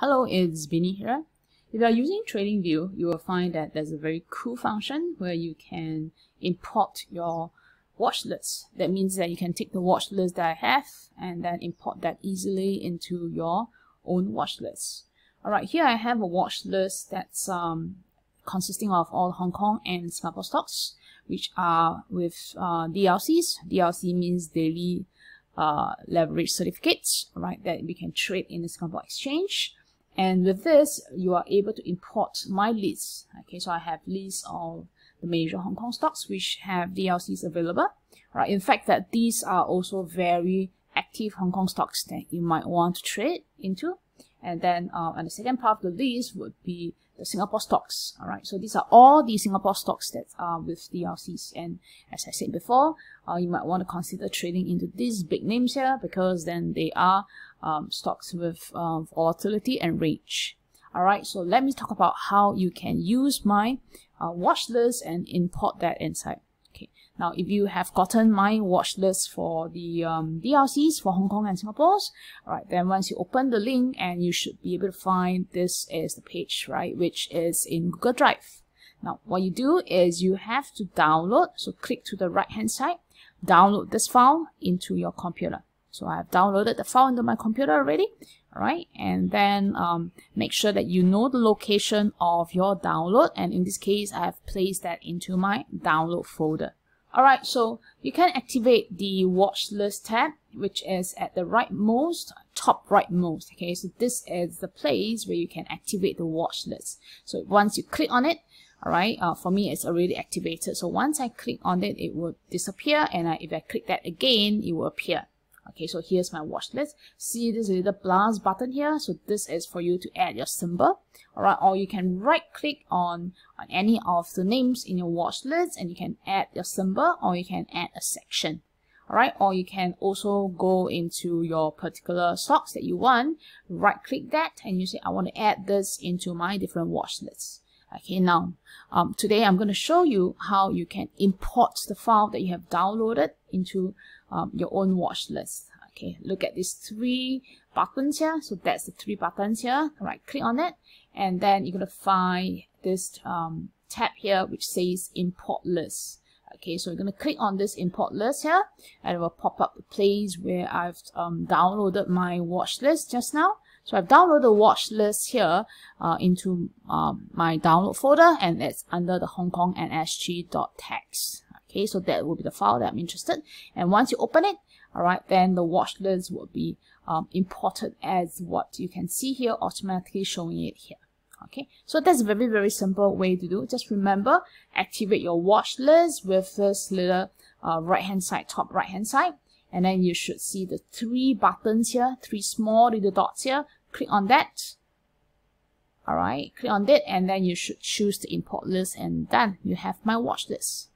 Hello, it's Binni here. If you are using TradingView, you will find that there's a very cool function where you can import your watch list. That means that you can take the watch list that I have and then import that easily into your own watch list. Alright, here I have a watch list that's um, consisting of all Hong Kong and Singapore stocks, which are with uh, DLCs. DLC means daily uh, leverage certificates, right, that we can trade in the Singapore Exchange. And with this, you are able to import my list. Okay, so I have lists of the major Hong Kong stocks which have DLCs available. Right, in fact, that these are also very active Hong Kong stocks that you might want to trade into. And then uh, and the second part of the list would be the Singapore stocks. All right, so these are all the Singapore stocks that are with DLCs. And as I said before, uh, you might want to consider trading into these big names here because then they are um, stocks with uh, volatility and range. All right, so let me talk about how you can use my uh, watch list and import that inside. Okay now, if you have gotten my watch list for the um, for Hong Kong and Singapore, right, then once you open the link and you should be able to find this is the page, right, which is in Google Drive. Now, what you do is you have to download, so click to the right hand side, download this file into your computer. So I have downloaded the file into my computer already, all right? And then um, make sure that you know the location of your download. And in this case, I have placed that into my download folder. Alright, so you can activate the watch list tab, which is at the rightmost, top rightmost. Okay, so this is the place where you can activate the watch list. So once you click on it, alright, uh, for me it's already activated. So once I click on it, it will disappear, and I, if I click that again, it will appear. Okay, so here's my watch list. See this little plus button here? So this is for you to add your symbol. Alright, or you can right click on, on any of the names in your watch list and you can add your symbol or you can add a section. Alright, or you can also go into your particular stocks that you want, right click that and you say, I want to add this into my different watch lists. Okay, now, um, today I'm going to show you how you can import the file that you have downloaded into um, your own watch list. Okay, look at these three buttons here. So that's the three buttons here. Right, click on it, and then you're going to find this um, tab here which says import list. Okay, so you're going to click on this import list here, and it will pop up the place where I've um, downloaded my watch list just now. So I've downloaded the watch list here uh, into um, my download folder and it's under the Hong Kong NSG.txt. Okay, so that will be the file that I'm interested. And once you open it, all right, then the watch list will be um, imported as what you can see here, automatically showing it here. Okay, so that's a very, very simple way to do. Just remember, activate your watch list with this little uh, right hand side, top right hand side. And then you should see the three buttons here, three small little dots here click on that. All right click on that and then you should choose the import list and done. You have my watch list